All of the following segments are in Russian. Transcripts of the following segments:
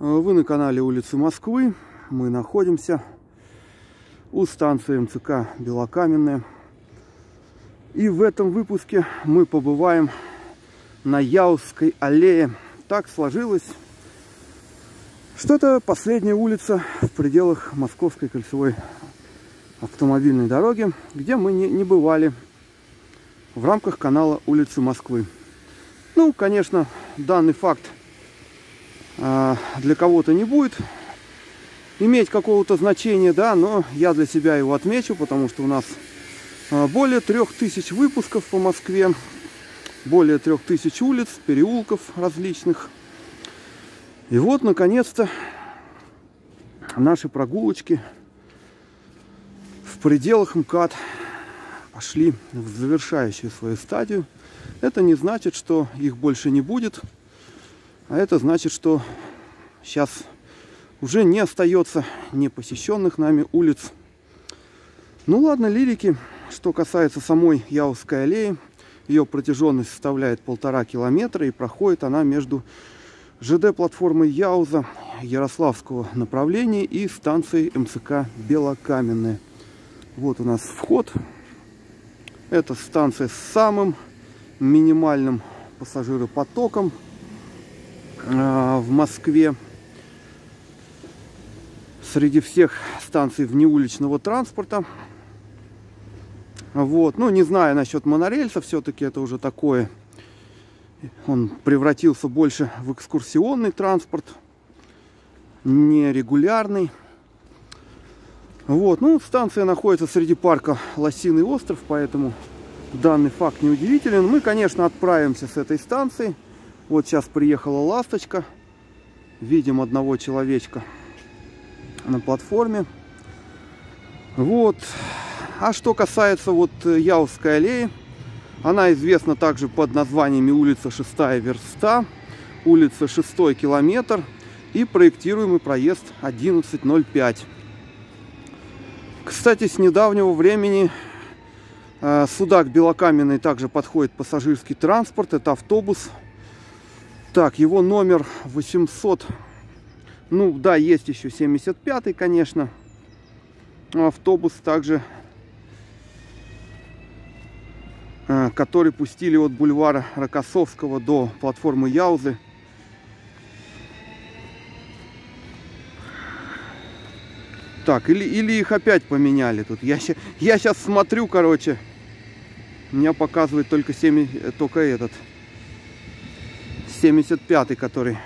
Вы на канале улицы Москвы. Мы находимся у станции МЦК Белокаменная. И в этом выпуске мы побываем на Яузской аллее. Так сложилось, что это последняя улица в пределах Московской кольцевой автомобильной дороги, где мы не, не бывали в рамках канала улицы Москвы. Ну, конечно, данный факт для кого-то не будет иметь какого-то значения, да, но я для себя его отмечу, потому что у нас а, более трех тысяч выпусков по Москве, более трех тысяч улиц, переулков различных. И вот, наконец-то, наши прогулочки в пределах МКАД пошли в завершающую свою стадию. Это не значит, что их больше не будет. А это значит, что сейчас уже не остается непосещенных нами улиц. Ну ладно, лирики. Что касается самой Яузской аллеи, ее протяженность составляет полтора километра и проходит она между ЖД-платформой Яуза Ярославского направления и станцией МЦК Белокаменная. Вот у нас вход. Это станция с самым минимальным пассажиропотоком в Москве среди всех станций внеуличного транспорта. Вот. Ну, не знаю насчет монорельса, все-таки это уже такое. Он превратился больше в экскурсионный транспорт, нерегулярный. Вот. Ну, станция находится среди парка Лосиный остров, поэтому данный факт неудивителен. Мы, конечно, отправимся с этой станции. Вот сейчас приехала ласточка. Видим одного человечка на платформе. Вот. А что касается вот Яузской аллеи, она известна также под названиями улица 6 верста, улица 6 километр и проектируемый проезд 1105. Кстати, с недавнего времени э, сюда к Белокаменной также подходит пассажирский транспорт. Это автобус так, его номер 800. Ну, да, есть еще 75 конечно. Автобус также, э, который пустили от бульвара Рокоссовского до платформы Яузы. Так, или, или их опять поменяли тут. Я, я сейчас смотрю, короче. Меня показывает только 7, только этот 75 который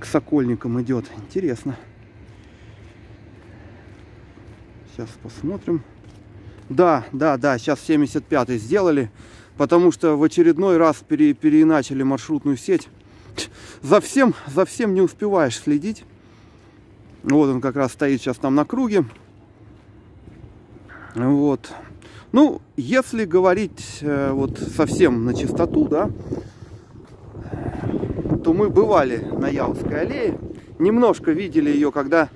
к Сокольникам идет. Интересно. Сейчас посмотрим. Да, да, да, сейчас 75 сделали, потому что в очередной раз пере, переиначили маршрутную сеть. За всем, за всем не успеваешь следить. Вот он как раз стоит сейчас там на круге. Вот. Ну, если говорить э, вот совсем на чистоту, да, то мы бывали на Яузской аллее. Немножко видели ее, когда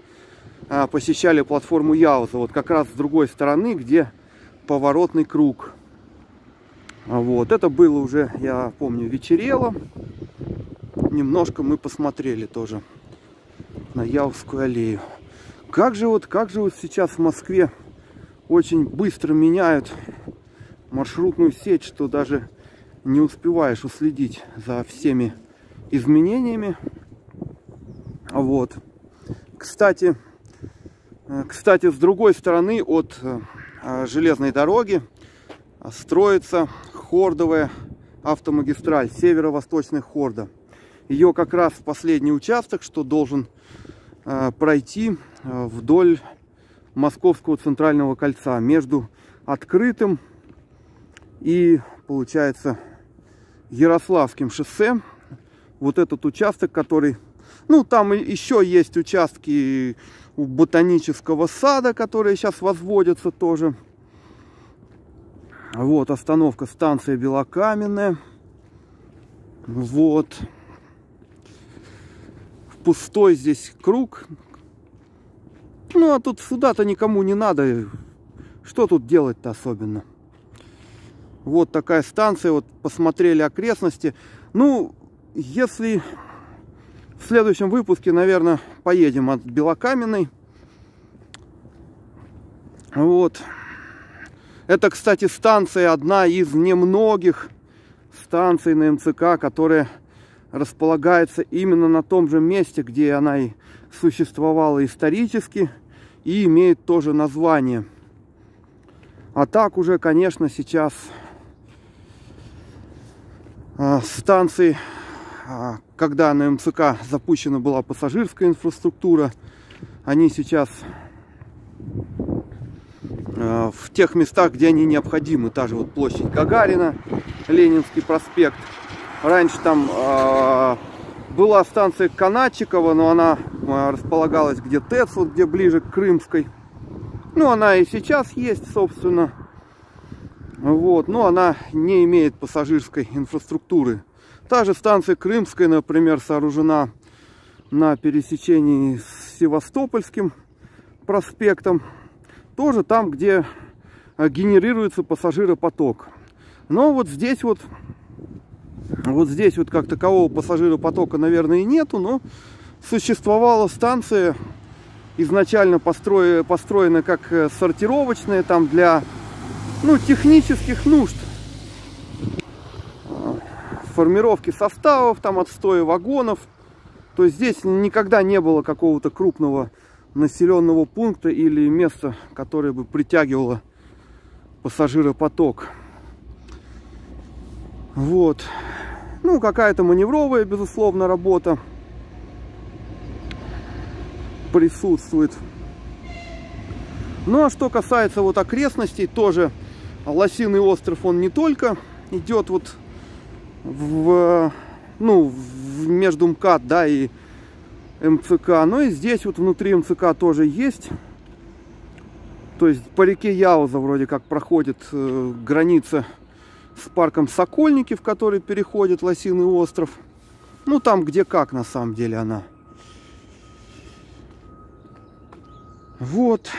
а, посещали платформу Яуза. Вот как раз с другой стороны, где поворотный круг. Вот. Это было уже, я помню, вечерело. Немножко мы посмотрели тоже на Яузскую аллею. Как же вот, как же вот сейчас в Москве очень быстро меняют маршрутную сеть, что даже не успеваешь уследить за всеми изменениями. Вот. Кстати, э, кстати, с другой стороны от э, железной дороги строится хордовая автомагистраль, северо-восточная хорда. Ее как раз последний участок, что должен э, пройти вдоль Московского центрального кольца между открытым и, получается, Ярославским шоссе вот этот участок, который... Ну, там еще есть участки у ботанического сада, которые сейчас возводятся тоже. Вот, остановка станция Белокаменная. Вот. Пустой здесь круг. Ну, а тут сюда-то никому не надо. Что тут делать-то особенно? Вот такая станция. Вот посмотрели окрестности. Ну, если В следующем выпуске, наверное, поедем от Белокаменной. Вот. Это, кстати, станция одна из немногих станций на МЦК, которая располагается именно на том же месте, где она и существовала исторически, и имеет тоже название. А так уже, конечно, сейчас а, станции, когда на МЦК запущена была пассажирская инфраструктура, они сейчас а, в тех местах, где они необходимы. Та же вот площадь Гагарина, Ленинский проспект. Раньше там была станция Канатчикова, но она располагалась где ТЭЦ, вот где ближе к Крымской. Ну, она и сейчас есть, собственно. Вот, но она не имеет пассажирской инфраструктуры. Та же станция Крымская, например, сооружена на пересечении с Севастопольским проспектом. Тоже там, где э, генерируется пассажиропоток. Но вот здесь вот, вот здесь вот как такового пассажиропотока, наверное, и нету, но существовала станция изначально построена, построена как э, сортировочная, там для ну, технических нужд. Формировки составов, там отстоя вагонов. То есть здесь никогда не было какого-то крупного населенного пункта или места, которое бы притягивало пассажиропоток. Вот. Ну, какая-то маневровая, безусловно, работа присутствует. Ну а что касается вот окрестностей, тоже Лосиный остров, он не только идет вот в, ну, в между МКАД, да, и МЦК, но и здесь вот внутри МЦК тоже есть. То есть по реке Яуза вроде как проходит э, граница с парком Сокольники, в который переходит Лосиный остров. Ну там где как на самом деле она. Вот.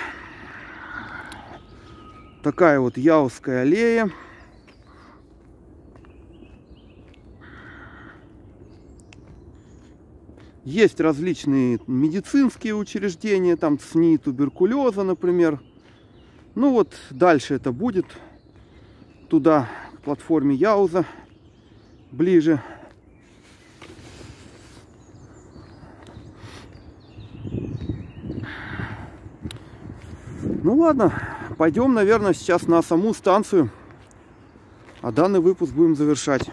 Такая вот Яузская аллея. Есть различные медицинские учреждения, там СНИ, туберкулеза, например. Ну вот дальше это будет туда, к платформе Яуза, ближе. Ну ладно, пойдем, наверное, сейчас на саму станцию. А данный выпуск будем завершать.